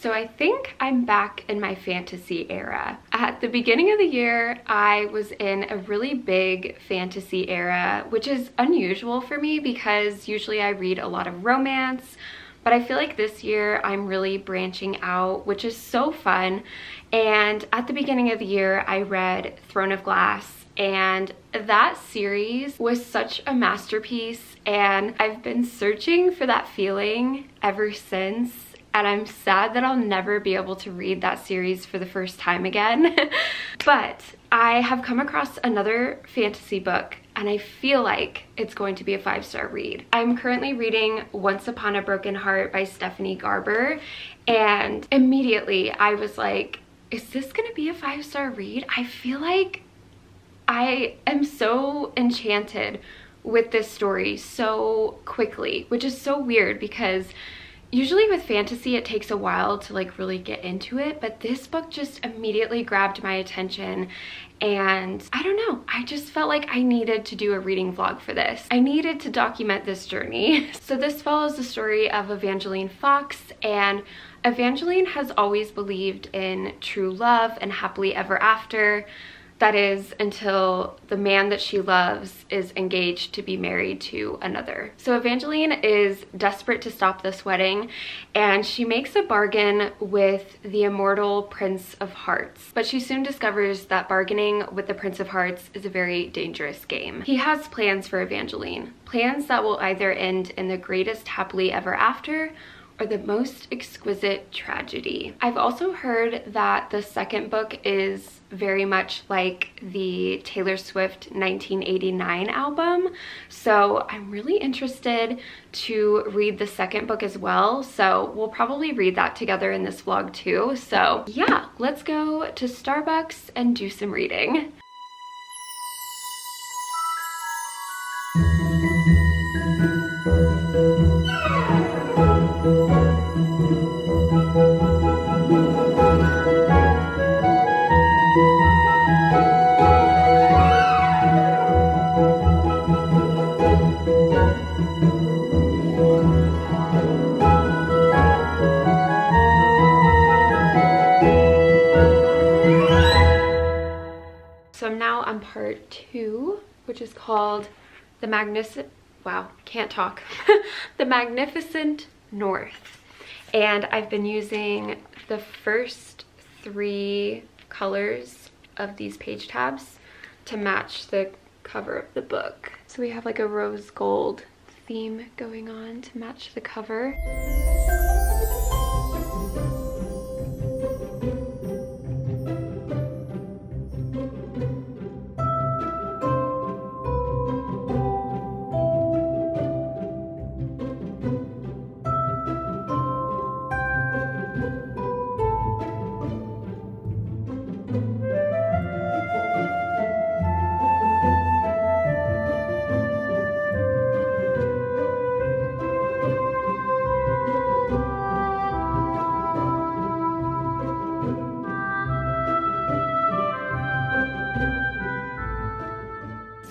So I think I'm back in my fantasy era. At the beginning of the year, I was in a really big fantasy era, which is unusual for me because usually I read a lot of romance, but I feel like this year I'm really branching out, which is so fun. And at the beginning of the year, I read Throne of Glass and that series was such a masterpiece and I've been searching for that feeling ever since and I'm sad that I'll never be able to read that series for the first time again. but I have come across another fantasy book and I feel like it's going to be a five-star read. I'm currently reading Once Upon a Broken Heart by Stephanie Garber and immediately I was like, is this gonna be a five-star read? I feel like I am so enchanted with this story so quickly, which is so weird because Usually with fantasy, it takes a while to like really get into it, but this book just immediately grabbed my attention and I don't know, I just felt like I needed to do a reading vlog for this. I needed to document this journey. So this follows the story of Evangeline Fox and Evangeline has always believed in true love and happily ever after, that is until the man that she loves is engaged to be married to another. So Evangeline is desperate to stop this wedding and she makes a bargain with the immortal Prince of Hearts. But she soon discovers that bargaining with the Prince of Hearts is a very dangerous game. He has plans for Evangeline, plans that will either end in the greatest happily ever after or the most exquisite tragedy. I've also heard that the second book is very much like the Taylor Swift 1989 album. So I'm really interested to read the second book as well. So we'll probably read that together in this vlog too. So yeah, let's go to Starbucks and do some reading. Two, which is called The Magnificent, wow, can't talk, The Magnificent North. And I've been using the first three colors of these page tabs to match the cover of the book. So we have like a rose gold theme going on to match the cover.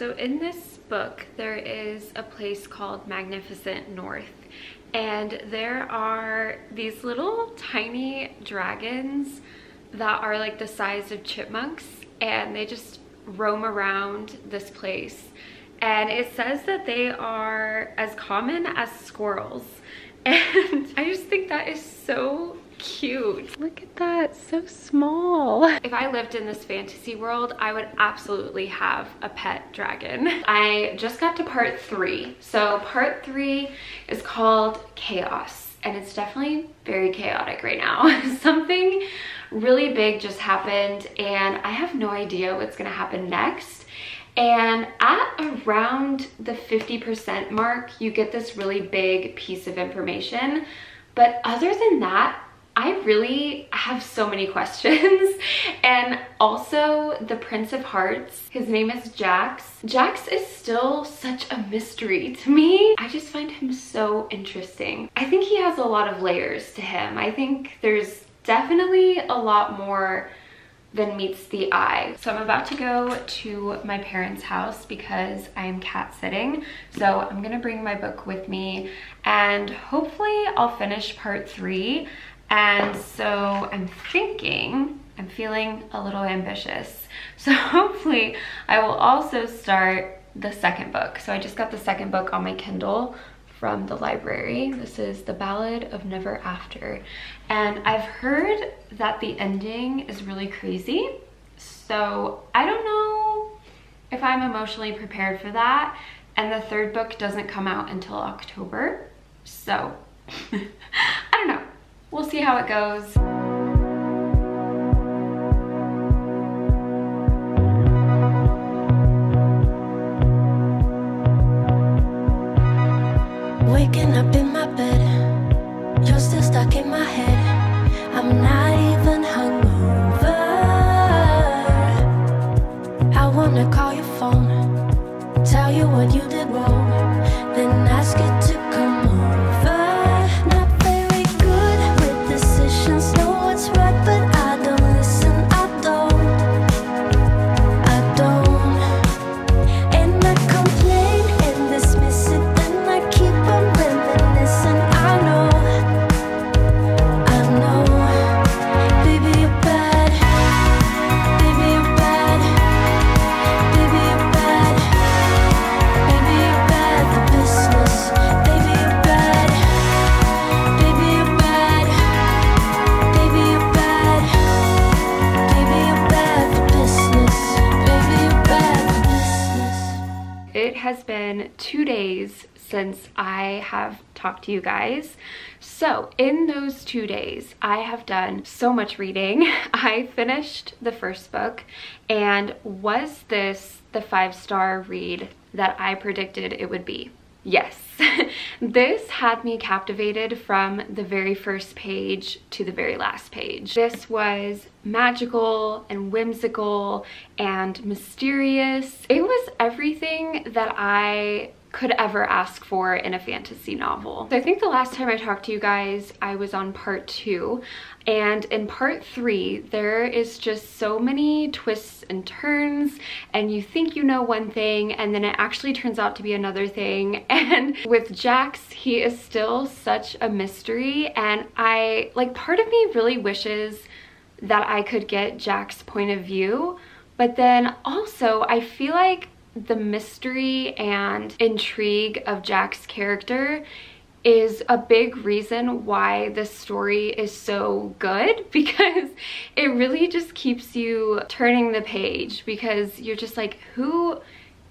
In this book, there is a place called Magnificent North. And there are these little tiny dragons that are like the size of chipmunks. And they just roam around this place. And it says that they are as common as squirrels. And I just think that is so cute. Look at that, so small. If I lived in this fantasy world, I would absolutely have a pet dragon. I just got to part three. So part three is called Chaos and it's definitely very chaotic right now. Something really big just happened and I have no idea what's gonna happen next. And at around the 50% mark, you get this really big piece of information. But other than that, I really have so many questions. and also the Prince of Hearts, his name is Jax. Jax is still such a mystery to me. I just find him so interesting. I think he has a lot of layers to him. I think there's definitely a lot more than meets the eye. So I'm about to go to my parents' house because I'm cat sitting. So I'm gonna bring my book with me and hopefully I'll finish part three And so I'm thinking, I'm feeling a little ambitious. So hopefully I will also start the second book. So I just got the second book on my Kindle from the library. This is The Ballad of Never After. And I've heard that the ending is really crazy. So I don't know if I'm emotionally prepared for that. And the third book doesn't come out until October. So. We'll see how it goes. Waking up in my bed, you're still stuck in my head. I'm not been two days since I have talked to you guys. So in those two days, I have done so much reading. I finished the first book and was this the five-star read that I predicted it would be? Yes. this had me captivated from the very first page to the very last page. This was magical and whimsical and mysterious. It was everything that I could ever ask for in a fantasy novel. So I think the last time I talked to you guys, I was on part two. And in part three, there is just so many twists and turns, and you think you know one thing, and then it actually turns out to be another thing. And with Jax, he is still such a mystery, and I, like, part of me really wishes that I could get Jax's point of view, but then also I feel like the mystery and intrigue of Jax's character is a big reason why this story is so good because it really just keeps you turning the page because you're just like, who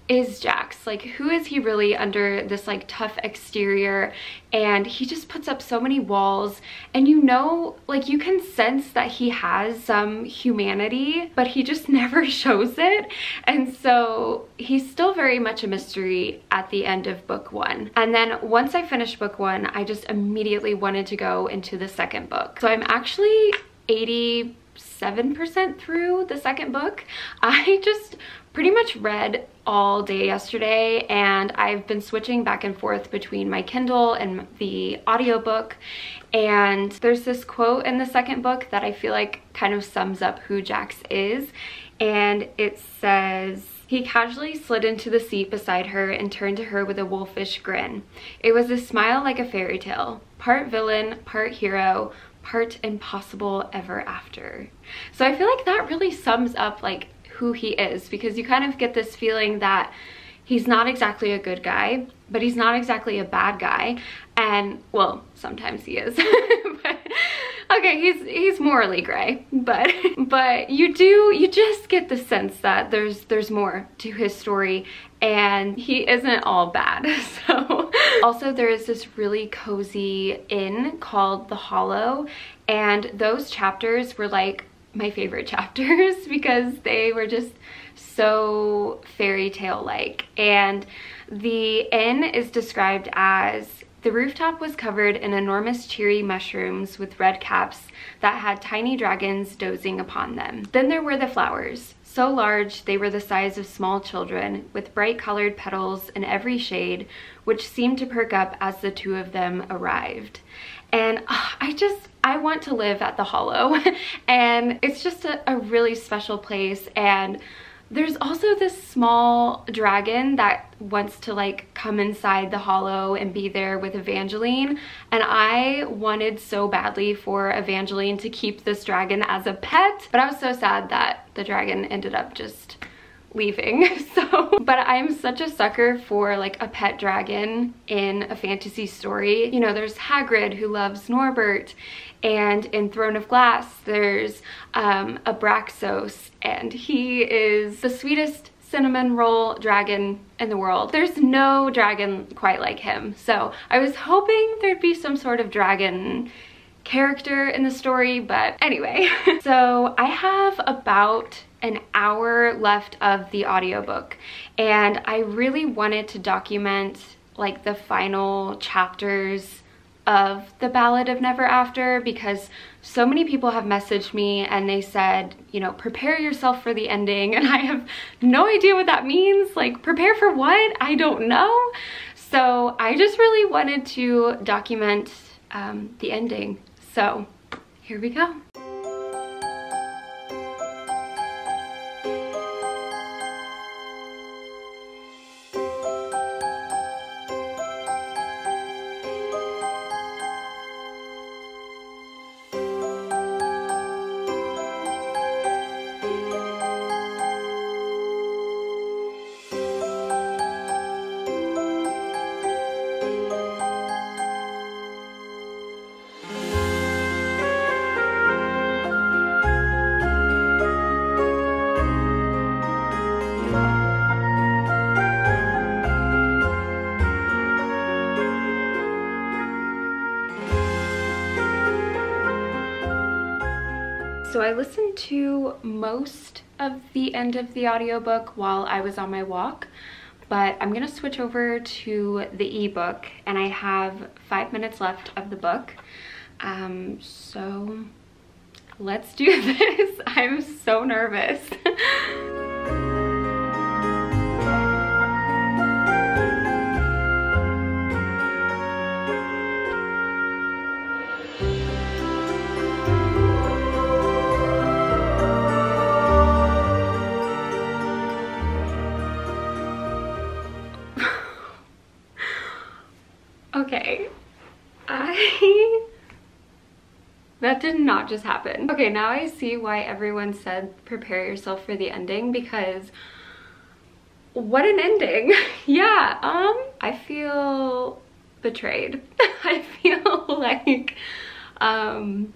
is Jax? Like, who is he really under this like tough exterior? And he just puts up so many walls, and you know, like, you can sense that he has some humanity, but he just never shows it. And so he's still very much a mystery at the end of book one. And then once I finished book one, I just immediately wanted to go into the second book. So I'm actually 87% through the second book. I just pretty much read all day yesterday and I've been switching back and forth between my Kindle and the audiobook and there's this quote in the second book that I feel like kind of sums up who Jax is and it says he casually slid into the seat beside her and turned to her with a wolfish grin. It was a smile like a fairy tale, part villain, part hero, part impossible ever after. So I feel like that really sums up like who he is because you kind of get this feeling that he's not exactly a good guy, but he's not exactly a bad guy. And well, sometimes he is. but, okay, he's he's morally gray, but but you do you just get the sense that there's there's more to his story and he isn't all bad. So also there is this really cozy inn called The Hollow and those chapters were like my favorite chapters because they were just so fairy tale like and the inn is described as the rooftop was covered in enormous cherry mushrooms with red caps that had tiny dragons dozing upon them. Then there were the flowers, so large they were the size of small children, with bright colored petals in every shade, which seemed to perk up as the two of them arrived. And uh, I just, I want to live at the Hollow. and it's just a, a really special place. And There's also this small dragon that wants to like come inside the hollow and be there with Evangeline. And I wanted so badly for Evangeline to keep this dragon as a pet, but I was so sad that the dragon ended up just leaving so but i'm such a sucker for like a pet dragon in a fantasy story you know there's hagrid who loves norbert and in Throne of Glass, there's um, Abraxos, and he is the sweetest cinnamon roll dragon in the world. There's no dragon quite like him. So I was hoping there'd be some sort of dragon character in the story, but anyway. so I have about an hour left of the audiobook and I really wanted to document like the final chapters of the Ballad of Never After because so many people have messaged me and they said, you know, prepare yourself for the ending. And I have no idea what that means. Like, prepare for what? I don't know. So I just really wanted to document um, the ending. So here we go. So I listened to most of the end of the audiobook while I was on my walk, but I'm gonna switch over to the ebook and I have five minutes left of the book. Um, so let's do this. I'm so nervous. just happen. Okay, now I see why everyone said prepare yourself for the ending because what an ending. yeah, um, I feel betrayed. I feel like, um,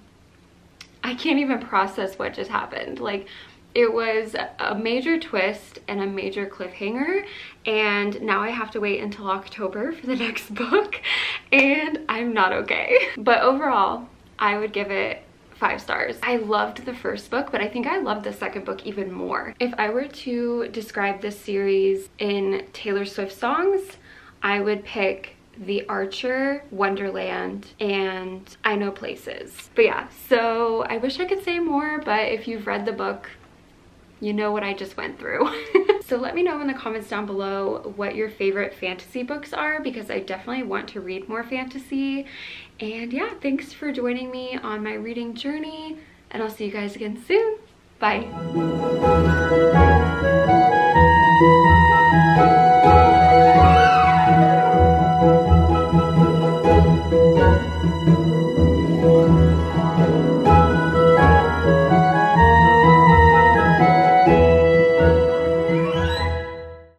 I can't even process what just happened. Like, it was a major twist and a major cliffhanger and now I have to wait until October for the next book and I'm not okay. But overall, I would give it five stars. I loved the first book, but I think I loved the second book even more. If I were to describe this series in Taylor Swift songs, I would pick the Archer, Wonderland, and I Know Places. But yeah, so I wish I could say more, but if you've read the book, you know what I just went through. so let me know in the comments down below what your favorite fantasy books are because I definitely want to read more fantasy. And yeah, thanks for joining me on my reading journey and I'll see you guys again soon. Bye.